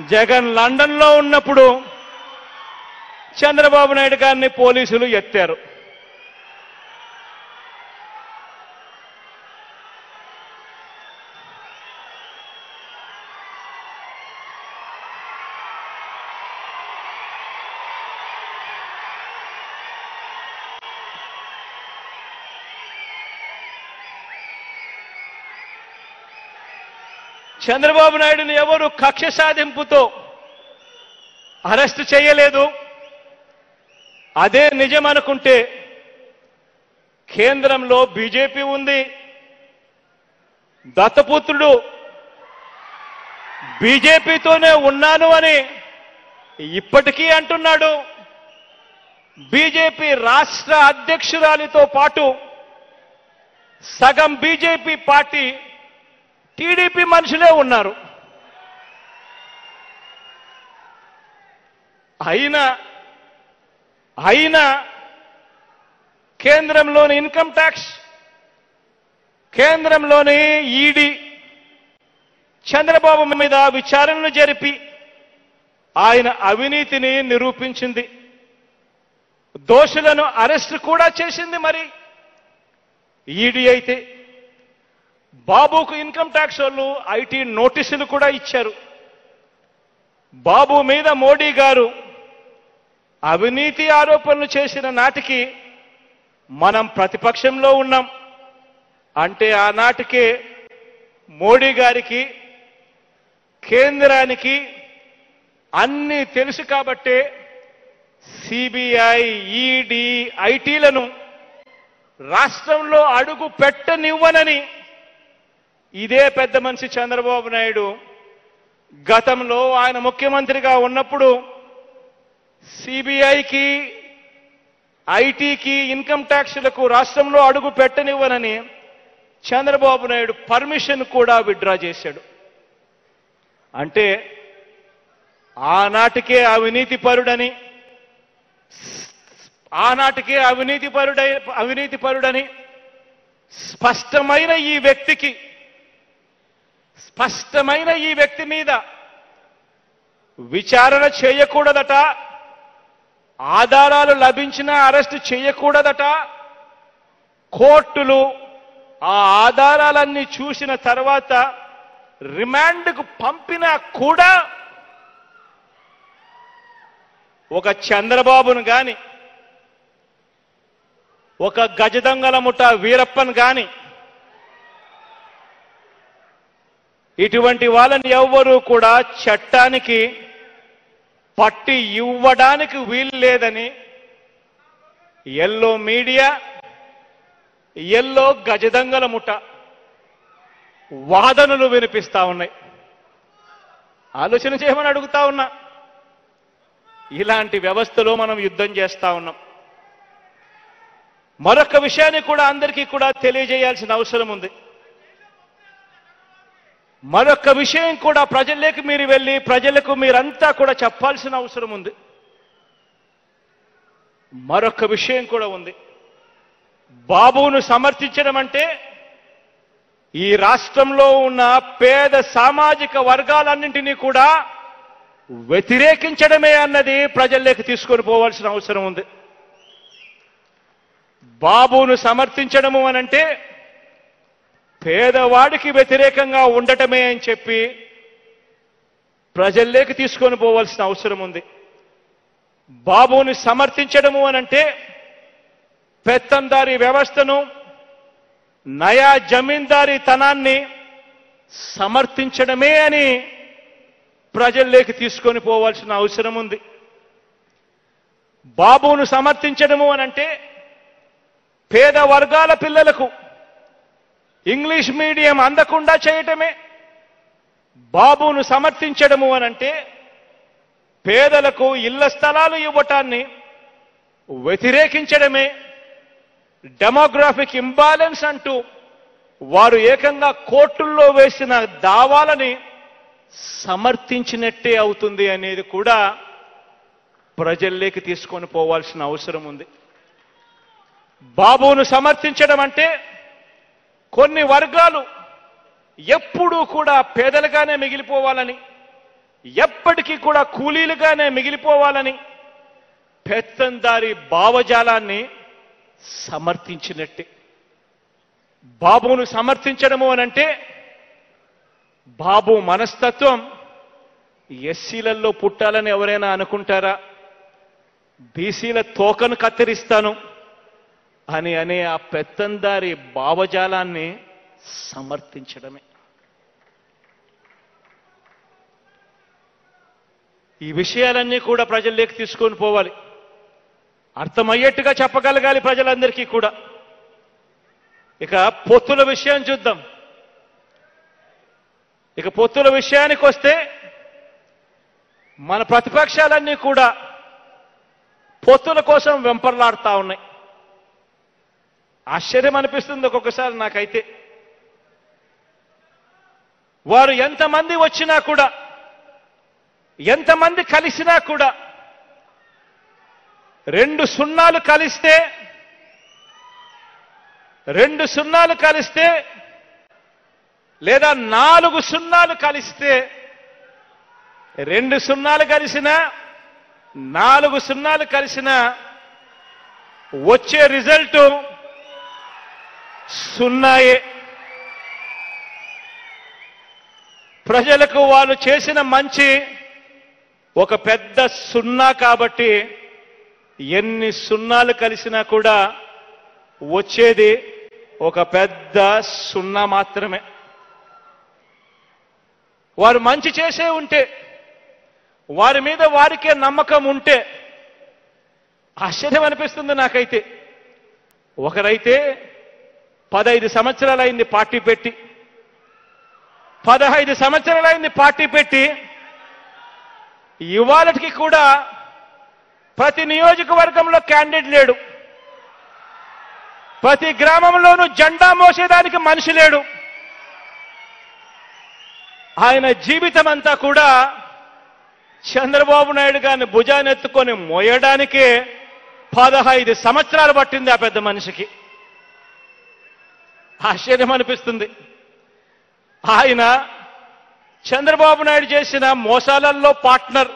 జగన్ లండన్లో ఉన్నప్పుడు చంద్రబాబు నాయుడు గారిని పోలీసులు ఎత్తారు. చంద్రబాబు నాయుడుని ఎవరు కక్ష సాధింపుతో అరెస్ట్ చేయలేదు. అదే నిజం అనుకుంటే కేంద్రంలో బీజేపీ ఉంది. దత్తపుత్రుడు బీజేపీతోనే ఉన్నాను అని ఇప్పటికీ అంటున్నాడు. బీజేపీ రాష్ట్ర అధ్యక్షురాలితో పాటు సగం బీజేపీ పార్టీ టీడీపీ మనుషులే ఉన్నారు. అయినా అయినా కేంద్రంలోని ఇన్కమ్ ట్యాక్స్ కేంద్రంలోని ఈడీ చంద్రబాబు మీద విచారణలు జరిపి ఆయన అవినీతిని నిరూపించింది. దోషులను అరెస్ట్ కూడా చేసింది మరి. ఈడీ అయితే బాబుకు ఇన్కమ్ ట్యాక్స్ వాళ్ళు ఐటీ నోటీసులు కూడా ఇచ్చారు. బాబు మీద మోడీ గారు అవినీతి ఆరోపణలు చేసిన నాటికి మనం ప్రతిపక్షంలో ఉన్నాం. అంటే ఆనాటికే మోడీ గారికి కేంద్రానికి అన్ని తెలుసు కాబట్టే సిబిఐ ఈడీ ఐటీలను రాష్ట్రంలో అడుగు పెట్టనివ్వనని ఇదే పెద్ద మనిషి చంద్రబాబు నాయుడు గతంలో ఆయన ముఖ్యమంత్రిగా ఉన్నప్పుడు సిబిఐకి ఐటీకి ఇన్కమ్ ట్యాక్స్లకు రాష్ట్రంలో అడుగు పెట్టనివ్వనని చంద్రబాబు నాయుడు పర్మిషన్ కూడా విత్డ్రా చేశాడు. అంటే ఆనాటికే అవినీతి పరుడని ఆనాటికే అవినీతి పరుడై అవినీతి పరుడని స్పష్టమైన ఈ వ్యక్తికి స్పష్టమైన ఈ వ్యక్తి మీద విచారణ చేయకూడదట ఆధారాలు లభించినా అరెస్ట్ చేయకూడదట కోర్టులు ఆ ఆధారాలన్నీ చూసిన తర్వాత రిమాండ్కు పంపినా కూడా ఒక చంద్రబాబును కానీ ఒక గజదంగల ముఠ కానీ ఇటువంటి వాళ్ళని ఎవ్వరూ కూడా చట్టానికి పట్టి ఇవ్వడానికి వీలు లేదని ఎల్లో మీడియా ఎల్లో గజదంగల ముఠ వాదనలు వినిపిస్తా ఉన్నాయి. ఆలోచన చేయమని అడుగుతా ఉన్నా. ఇలాంటి వ్యవస్థలో మనం యుద్ధం చేస్తా ఉన్నాం. మరొక విషయాన్ని కూడా అందరికీ కూడా తెలియజేయాల్సిన అవసరం ఉంది. మరొక విషయం కూడా ప్రజల్లోకి మీరు వెళ్ళి ప్రజలకు మీరంతా కూడా చెప్పాల్సిన అవసరం ఉంది. మరొక విషయం కూడా ఉంది. బాబును సమర్థించడం అంటే ఈ రాష్ట్రంలో ఉన్న పేద సామాజిక వర్గాలన్నింటినీ కూడా వ్యతిరేకించడమే అన్నది ప్రజల్లోకి తీసుకొని పోవాల్సిన అవసరం ఉంది. బాబును సమర్థించడము అనంటే పేదవాడికి వ్యతిరేకంగా ఉండటమే అని చెప్పి ప్రజల్లోకి తీసుకొని పోవాల్సిన అవసరం ఉంది. బాబుని సమర్థించడము అనంటే పెత్తందారి వ్యవస్థను నయా జమీందారీ తనాన్ని సమర్థించడమే అని ప్రజల్లోకి తీసుకొని పోవాల్సిన అవసరం ఉంది. బాబును సమర్థించడము అనంటే పేద వర్గాల పిల్లలకు ఇంగ్లీష్ మీడియం అందకుండా చేయటమే. బాబును సమర్థించడము అనంటే పేదలకు ఇళ్ళ స్థలాలు ఇవ్వటాన్ని వ్యతిరేకించడమే. డెమోగ్రాఫిక్ ఇంబ్యాలెన్స్ అంటూ వారు ఏకంగా కోర్టుల్లో వేసిన దావాలని సమర్థించినట్టే అవుతుంది అనేది కూడా ప్రజల్లోకి తీసుకొని పోవాల్సిన అవసరం ఉంది. బాబును సమర్థించడం అంటే కొన్ని వర్గాలు ఎప్పుడూ కూడా పేదలుగానే మిగిలిపోవాలని ఎప్పటికీ కూడా కూలీలుగానే మిగిలిపోవాలని పెత్తందారి భావజాలాన్ని సమర్థించినట్టే. బాబును సమర్థించడము అనంటే బాబు మనస్తత్వం ఎస్సీలలో పుట్టాలని ఎవరైనా అనుకుంటారా? బీసీల తోకను కత్తిరిస్తాను. అని అనే ఆ పెత్తందారి భావజాలాన్ని సమర్థించడమే. ఈ విషయాలన్నీ కూడా ప్రజల్లోకి తీసుకొని పోవాలి. అర్థమయ్యేట్టుగా చెప్పగలగాలి ప్రజలందరికీ కూడా. ఇక పొత్తుల విషయం చూద్దాం. ఇక పొత్తుల విషయానికి వస్తే మన ప్రతిపక్షాలన్నీ కూడా పొత్తుల కోసం వెంపర్లాడుతూ ఉన్నాయి. ఆశ్చర్యం అనిపిస్తుంది ఒక్కొక్కసారి నాకైతే. వారు ఎంతమంది వచ్చినా కూడా ఎంతమంది కలిసినా కూడా రెండు సున్నాలు కలిస్తే రెండు సున్నాలు కలిస్తే లేదా నాలుగు సున్నాలు కలిస్తే రెండు సున్నాలు కలిసిన నాలుగు సున్నాలు కలిసిన వచ్చే రిజల్టు సున్నాయే. ప్రజలకు వాళ్ళు చేసిన మంచి ఒక పెద్ద సున్నా కాబట్టి ఎన్ని సున్నాలు కలిసినా కూడా వచ్చేది ఒక పెద్ద సున్నా మాత్రమే. వారు మంచి చేసే ఉంటే వారి మీద వారికే నమ్మకం ఉంటే ఆశ్చర్యం అనిపిస్తుంది నాకైతే. ఒకరైతే పదహైదు సంవత్సరాలైంది పార్టీ పెట్టి. పదహైదు సంవత్సరాలైంది పార్టీ పెట్టి. ఇవాళకి కూడా ప్రతి నియోజకవర్గంలో క్యాండిడేట్ లేడు. ప్రతి గ్రామంలోనూ జెండా మోసేదానికి మనిషి లేడు. ఆయన జీవితం అంతా కూడా చంద్రబాబు నాయుడు గారిని భుజానెత్తుకొని మోయడానికే పదహైదు సంవత్సరాలు పట్టింది ఆ పెద్ద మనిషికి. ఆశ్చర్యం అనిపిస్తుంది. ఆయన చంద్రబాబు నాయుడు చేసిన మోసాలల్లో పార్ట్నర్.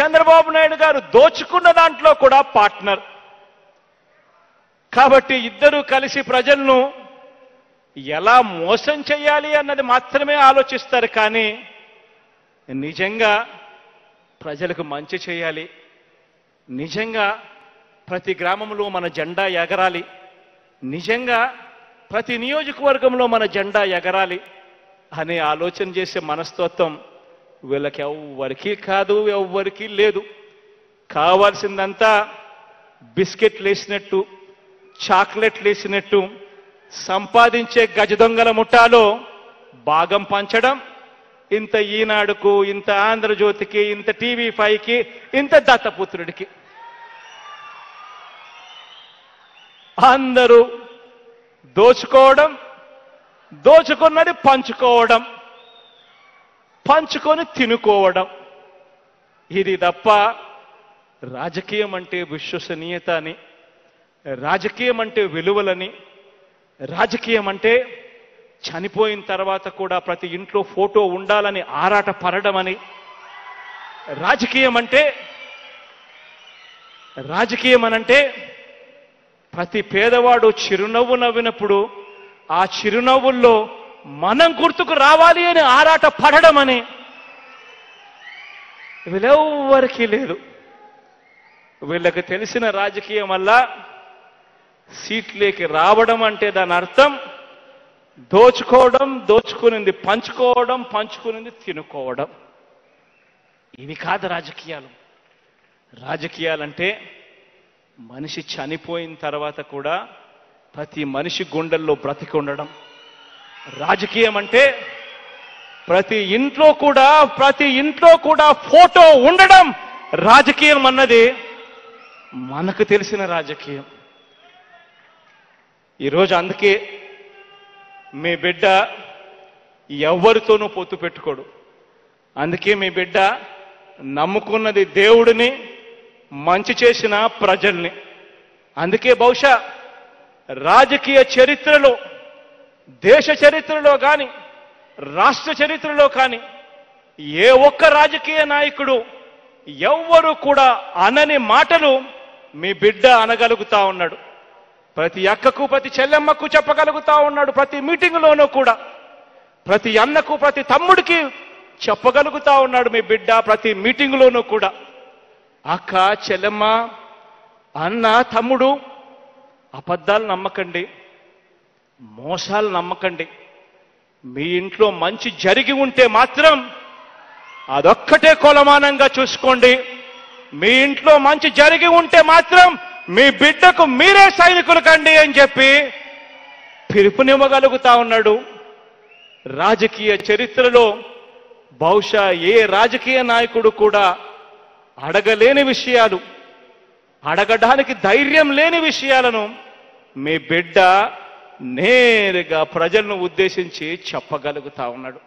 చంద్రబాబు నాయుడు గారు దోచుకున్న దాంట్లో కూడా పార్ట్నర్. కాబట్టి ఇద్దరూ కలిసి ప్రజలను ఎలా మోసం చేయాలి అన్నది మాత్రమే ఆలోచిస్తారు కానీ నిజంగా ప్రజలకు మంచి చేయాలి. నిజంగా ప్రతి గ్రామంలో మన జెండా ఎగరాలి. నిజంగా ప్రతి నియోజకవర్గంలో మన జెండా ఎగరాలి అనే ఆలోచన చేసే మనస్తత్వం వీళ్ళకి ఎవ్వరికీ కాదు ఎవ్వరికీ లేదు. కావాల్సిందంతా బిస్కెట్లు వేసినట్టు చాక్లెట్లు వేసినట్టు సంపాదించే గజ దొంగల ముఠాలో భాగం పంచడం ఇంత ఈనాడుకు ఇంత ఆంధ్రజ్యోతికి ఇంత టీవీ ఫైవ్కి ఇంత దత్తపుత్రుడికి. అందరూ దోచుకోవడం దోచుకున్నది పంచుకోవడం పంచుకొని తినుకోవడం. ఇది తప్ప రాజకీయం అంటే విశ్వసనీయత అని రాజకీయం అంటే విలువలని రాజకీయం అంటే చనిపోయిన తర్వాత కూడా ప్రతి ఇంట్లో ఫోటో ఉండాలని ఆరాట పడడం రాజకీయం అంటే రాజకీయం అనంటే ప్రతి పేదవాడు చిరునవ్వు నవ్వినప్పుడు ఆ చిరునవ్వుల్లో మనం గుర్తుకు రావాలి అని ఆరాట పడడం అని వీళ్ళెవ్వరికీ లేదు. వీళ్ళకి తెలిసిన రాజకీయం వల్ల సీట్లేకి రావడం అంటే దాని అర్థం దోచుకోవడం దోచుకునింది పంచుకోవడం పంచుకునింది తినుకోవడం. ఇవి కాదు రాజకీయాలు. రాజకీయాలంటే మనిషి చనిపోయిన తర్వాత కూడా ప్రతి మనిషి గుండెల్లో బ్రతికి ఉండడం. రాజకీయం అంటే ప్రతి ఇంట్లో కూడా ప్రతి ఇంట్లో కూడా ఫోటో ఉండడం రాజకీయం అన్నది మనకు తెలిసిన రాజకీయం. ఈరోజు అందుకే మీ బిడ్డ ఎవరితోనూ పొత్తు పెట్టుకోడు. అందుకే మీ బిడ్డ నమ్ముకున్నది దేవుడిని మంచి చేసిన ప్రజల్ని. అందుకే బహుశా రాజకీయ చరిత్రలో దేశ చరిత్రలో కానీ రాష్ట్ర చరిత్రలో కానీ ఏ ఒక్క రాజకీయ నాయకుడు ఎవ్వరు కూడా అనని మాటలు మీ బిడ్డ అనగలుగుతా ఉన్నాడు. ప్రతి అక్కకు ప్రతి చెల్లెమ్మకు చెప్పగలుగుతా ఉన్నాడు. ప్రతి మీటింగ్లోనూ కూడా ప్రతి అన్నకు ప్రతి తమ్ముడికి చెప్పగలుగుతా ఉన్నాడు మీ బిడ్డ ప్రతి మీటింగ్లోనూ కూడా. అక్క చెల్లెమ్మ అన్న తమ్ముడు అబద్ధాలు నమ్మకండి మోసాలు నమ్మకండి. మీ ఇంట్లో మంచి జరిగి ఉంటే మాత్రం అదొక్కటే కొలమానంగా చూసుకోండి. మీ ఇంట్లో మంచి జరిగి ఉంటే మాత్రం మీ బిడ్డకు మీరే సైనికులు కండి అని చెప్పి పిలుపునివ్వగలుగుతా ఉన్నాడు. రాజకీయ చరిత్రలో బహుశా ఏ రాజకీయ నాయకుడు కూడా అడగలేని విషయాలు అడగడానికి ధైర్యం లేని విషయాలను మీ బిడ్డ నేరుగా ప్రజలను ఉద్దేశించి చెప్పగలుగుతా ఉన్నాడు.